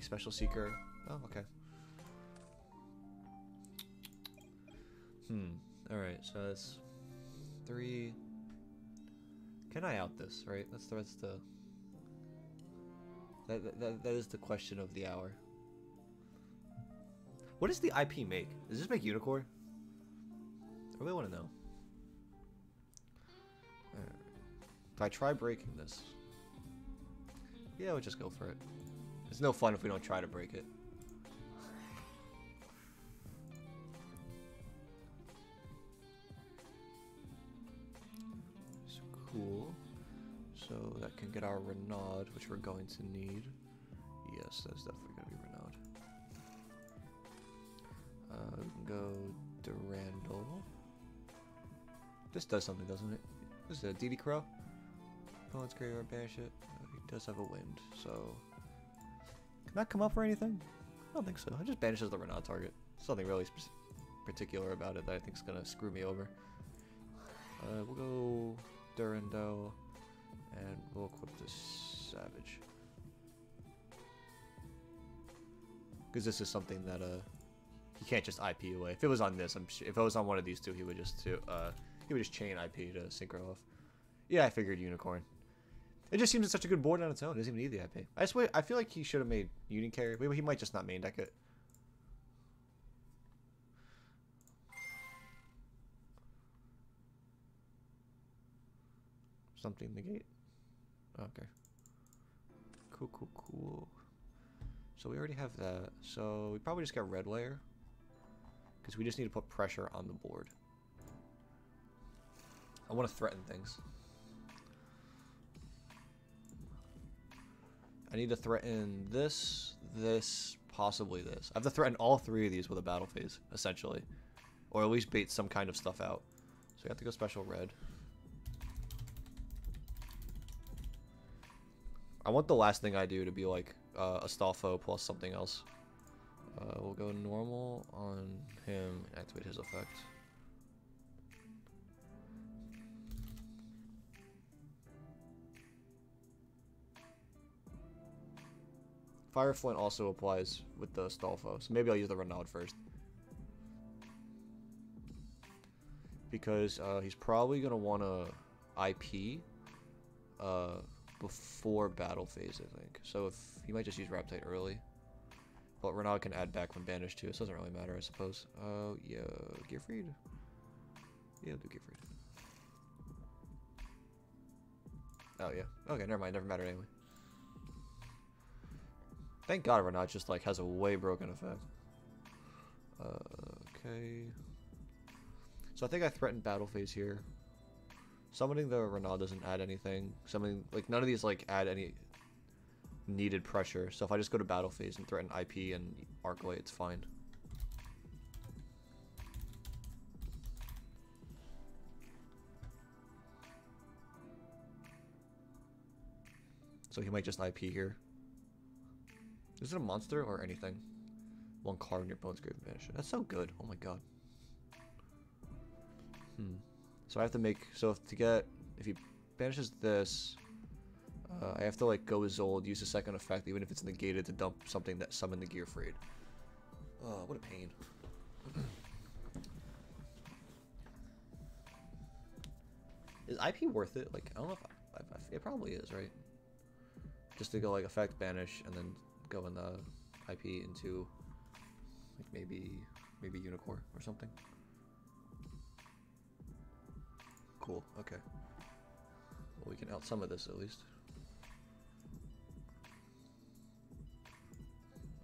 Special Seeker. Oh, okay. Hmm. Alright, so that's three. Can I out this, right? That's the, that's the that, that, that, is the question of the hour. What does the IP make? Does this make Unicorn? I really want to know. Alright. If I try breaking this. Yeah, we'll just go for it. It's no fun if we don't try to break it. So cool. So that can get our Renaud, which we're going to need. Yes, that's definitely going to be Renaud. Uh, we can go Durendal. This does something, doesn't it? This is a DD Crow. Opponent's graveyard, banish it. Uh, he does have a wind, so... Can that come up or anything? I don't think so. It just banishes the Renaud target. Something really particular about it that I think is going to screw me over. Uh, we'll go Durendal. And we'll equip this Savage. Because this is something that uh he can't just IP away. If it was on this, I'm if it was on one of these two, he would just uh he would just chain IP to synchro off. Yeah, I figured Unicorn. It just seems it's such a good board on its own. It doesn't even need the IP. I just wait. I feel like he should have made Unicarry. Maybe he might just not main deck it. Something negate. Okay. Cool, cool, cool. So we already have that. So we probably just got red layer. Because we just need to put pressure on the board. I want to threaten things. I need to threaten this, this, possibly this. I have to threaten all three of these with a battle phase, essentially. Or at least bait some kind of stuff out. So we have to go special red. I want the last thing I do to be like uh, Astolfo plus something else. Uh, we'll go normal on him activate his effect. Fire Flint also applies with the Astolfo, so maybe I'll use the Renaud first. Because uh, he's probably going to want to IP uh, before battle phase, I think. So if he might just use Raptite early. But Renaud can add back from Banish too, so it doesn't really matter, I suppose. Oh, uh, yeah, Gearfried? Yeah, I'll do Gearfried. Oh, yeah. Okay, never mind, never mattered anyway. Thank God Renaud just, like, has a way broken effect. Uh, okay. So I think I threatened battle phase here. Summoning the Renaud doesn't add anything. Summoning, like, none of these, like, add any needed pressure. So if I just go to battle phase and threaten IP and arc away, it's fine. So he might just IP here. Is it a monster or anything? One card in your bones grave vanish. That's so good. Oh my god. Hmm. So I have to make, so if to get, if he banishes this, uh, I have to like go Zold, use a second effect, even if it's negated to dump something that summoned the Gearfried. Oh, what a pain. is IP worth it? Like, I don't know if, I, it probably is, right? Just to go like effect banish and then go in the IP into like maybe maybe unicorn or something. Cool. Okay. Well, we can out some of this at least.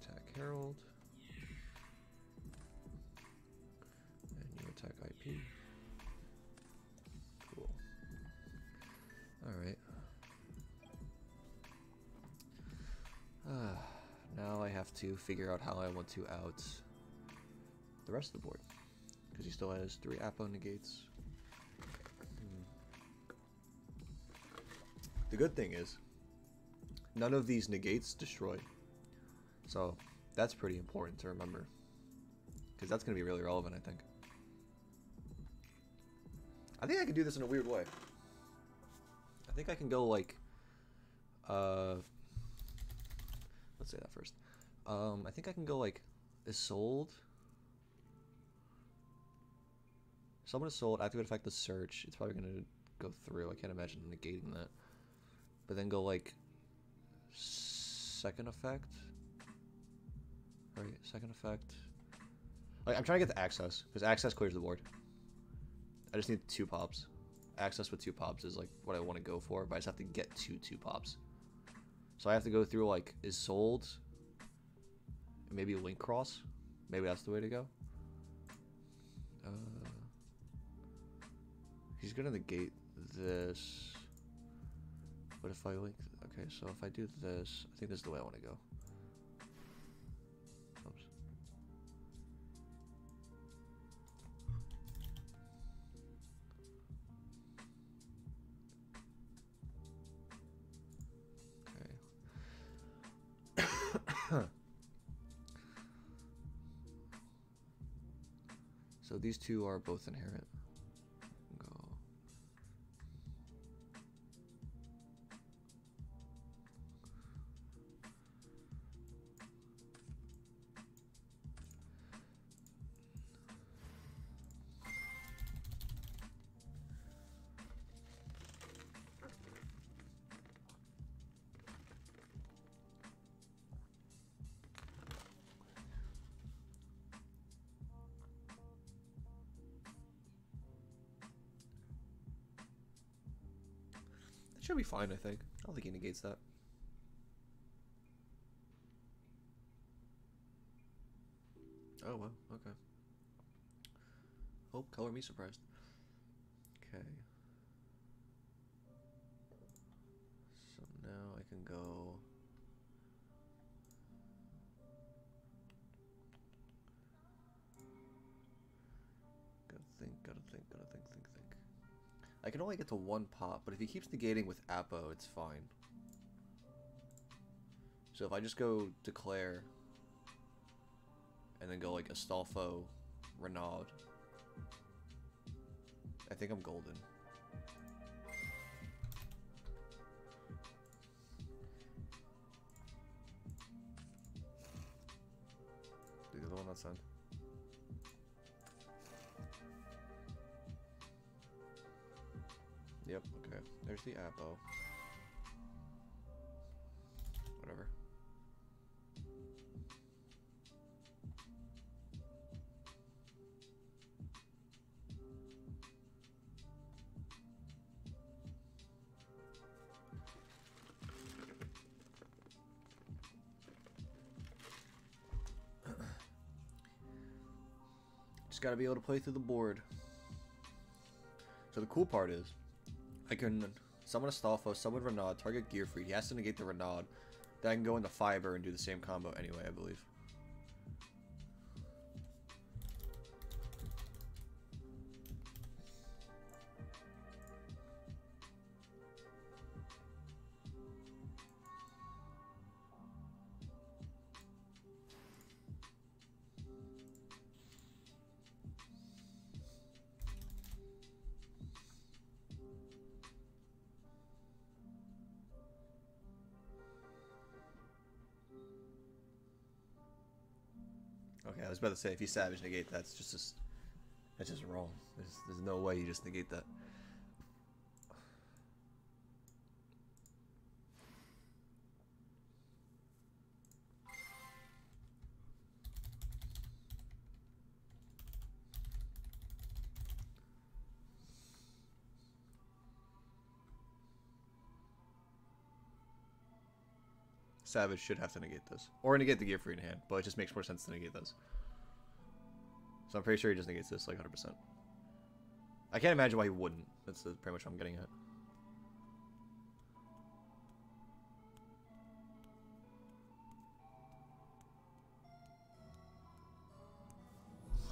Attack Herald. Have to figure out how I want to out the rest of the board. Because he still has three Apo negates. The good thing is, none of these negates destroy. So, that's pretty important to remember. Because that's going to be really relevant, I think. I think I can do this in a weird way. I think I can go like, uh, let's say that first. Um, I think I can go like Isolde. Someone Isolde. Activate effect the search. It's probably gonna go through. I can't imagine negating that. But then go like second effect. Right, second effect. Like I'm trying to get the access because access clears the board. I just need two pops. Access with two pops is like what I want to go for, but I just have to get two two pops. So I have to go through like Isolde. Maybe a link cross. Maybe that's the way to go. Uh, he's gonna negate this. What if I link, okay, so if I do this, I think this is the way I want to go. These two are both inherent. Should be fine, I think. I don't think he negates that. Oh, well, okay. Oh, color me surprised. Okay. So now I can go. I can only get to one pop, but if he keeps negating with Apo, it's fine. So if I just go declare and then go like Astolfo, Renaud, I think I'm golden. The Apo. Oh. Whatever. Just gotta be able to play through the board. So the cool part is, I can summon Astolfo, summon Renaud, target Gearfried. He has to negate the Renaud. Then I can go into Fiber and do the same combo anyway, I believe. Okay, I was about to say if you Savage negate, that's just, just that's just wrong. There's, there's no way you just negate that. Savage should have to negate this. Or negate the Gearfried in hand, but it just makes more sense to negate this. So I'm pretty sure he just negates this like 100%. I can't imagine why he wouldn't. That's, that's pretty much what I'm getting at.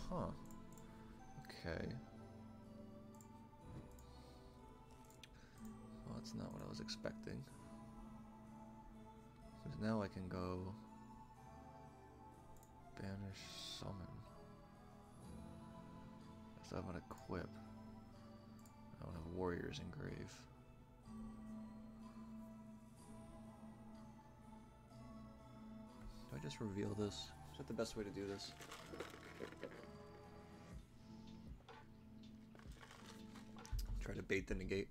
Huh. Okay. Well, that's not what I was expecting. Now I can go banish summon. So I want to equip. I don't have warriors engrave. Do I just reveal this? Is that the best way to do this? Try to bait the negate.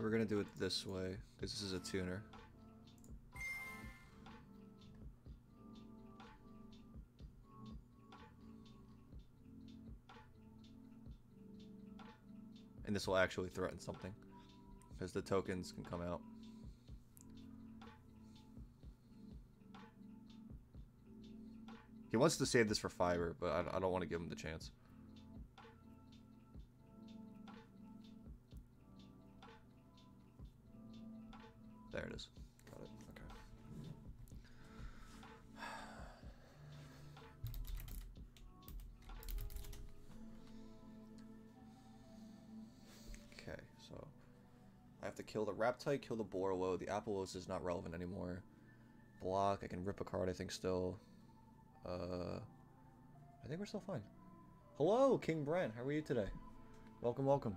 So we're gonna do it this way, because this is a tuner. And this will actually threaten something, because the tokens can come out. He wants to save this for fiber, but I, I don't want to give him the chance. To kill the Raptite, kill the Borlow. The Apollos is not relevant anymore. Block, I can rip a card, I think, still. Uh, I think we're still fine. Hello, King Brent. How are you today? Welcome, welcome.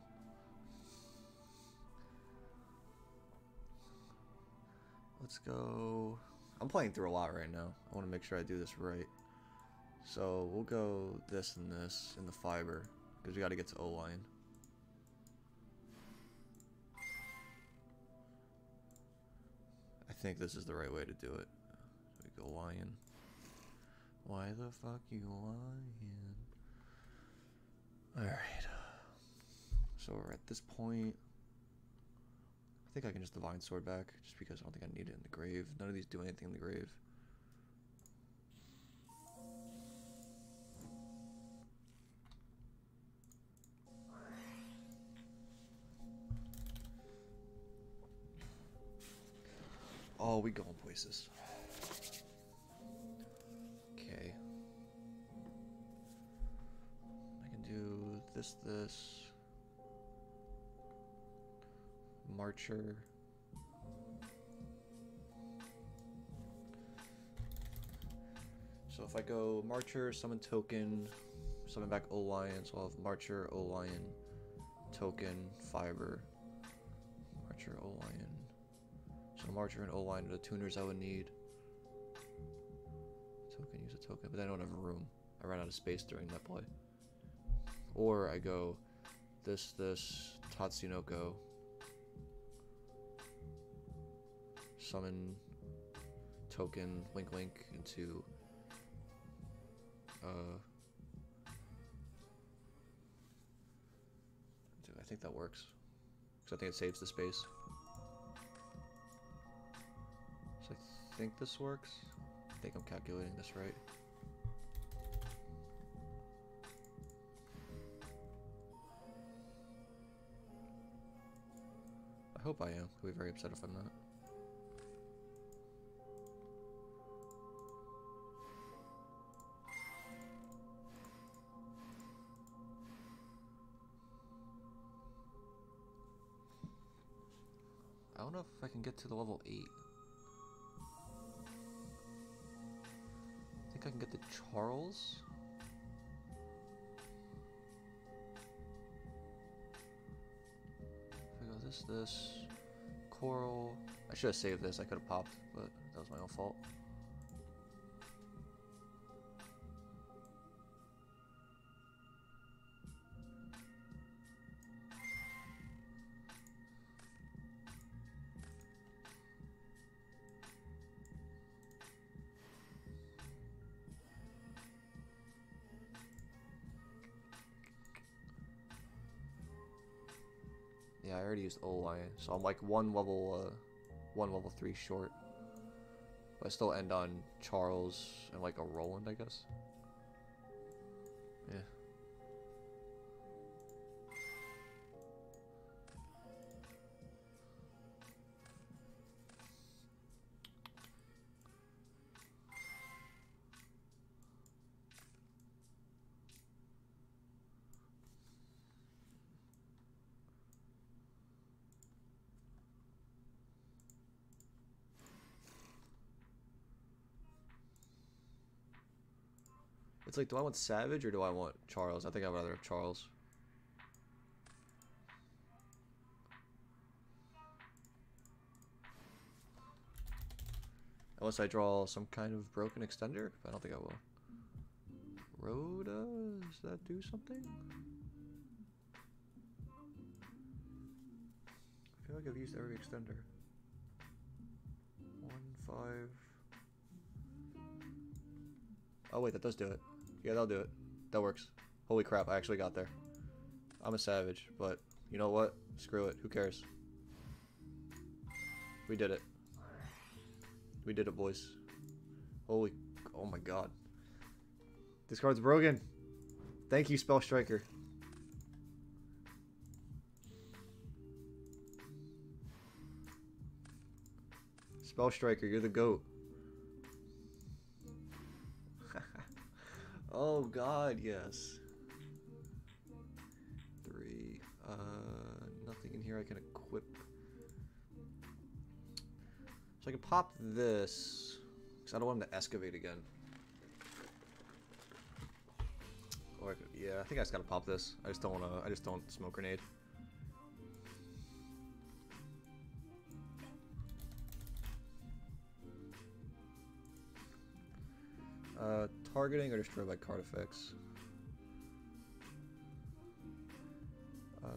Let's go. I'm playing through a lot right now. I want to make sure I do this right. So we'll go this and this in the fiber because we got to get to O think this is the right way to do it. We go lion. Why the fuck you lying? Alright. So we're at this point. I think I can just divine sword back, just because I don't think I need it in the grave. None of these do anything in the grave. Oh, we going places. Okay. I can do this, this. Marcher. So if I go Marcher, summon token, summon back O Lion, so I'll have Marcher, O Lion, token, fiber, Marcher, O Marcher and O Lion are the tuners I would need. Token, use a token, but I don't have room. I ran out of space during that play. Or I go this, this, Tatsunoko, summon token link link into uh I think that works because I think it saves the space think this works I think I'm calculating this right I hope I am. I'll be very upset if I'm not. I don't know if I can get to the level 8. Charles. If I go this, this, Coral. I should have saved this, I could have popped, but that was my own fault. Used O-Lion, so I'm like one level, uh, one level three short. But I still end on Charles and like a Roland, I guess. Yeah. It's like, do I want Savage or do I want Charles? I think I'd rather have Charles. Unless I draw some kind of broken extender. I don't think I will. Rhoda, does that do something? I feel like I've used every extender. One, five. Oh wait, that does do it. Yeah, that'll do it. That works. Holy crap, I actually got there. I'm a savage, but you know what? Screw it. Who cares? We did it. We did it, boys. Holy, oh my god. This card's broken. Thank you, Spell Striker. Spell Striker, you're the goat. God, yes. Three. Uh, nothing in here I can equip. So I can pop this. Because I don't want him to excavate again. Or I could, yeah, I think I just gotta pop this. I just don't wanna, I just don't smoke grenade. Uh, targeting or destroyed by card effects. Uh,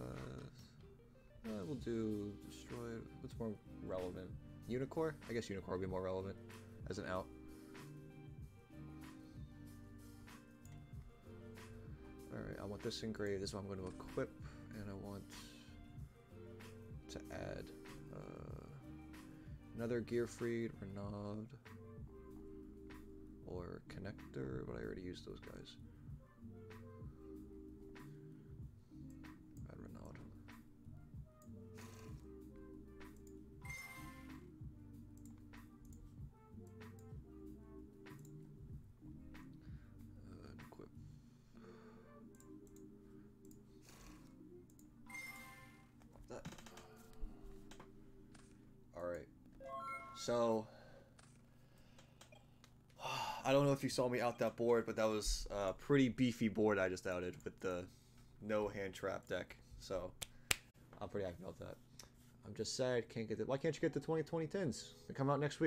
we'll do destroyed. What's more relevant? Unicorn? I guess Unicorn would be more relevant as an out. Alright, I want this engraved. This is what I'm going to equip. And I want to add uh, another Gearfried, Renaud, or Connector, but I already used those guys. Renaud. Uh, All right. So, I don't know if you saw me out that board, but that was a pretty beefy board I just outed with the no hand trap deck. So, I'm pretty happy about that. I'm just sad can't get the. Why can't you get the 2020 tins? They come out next week.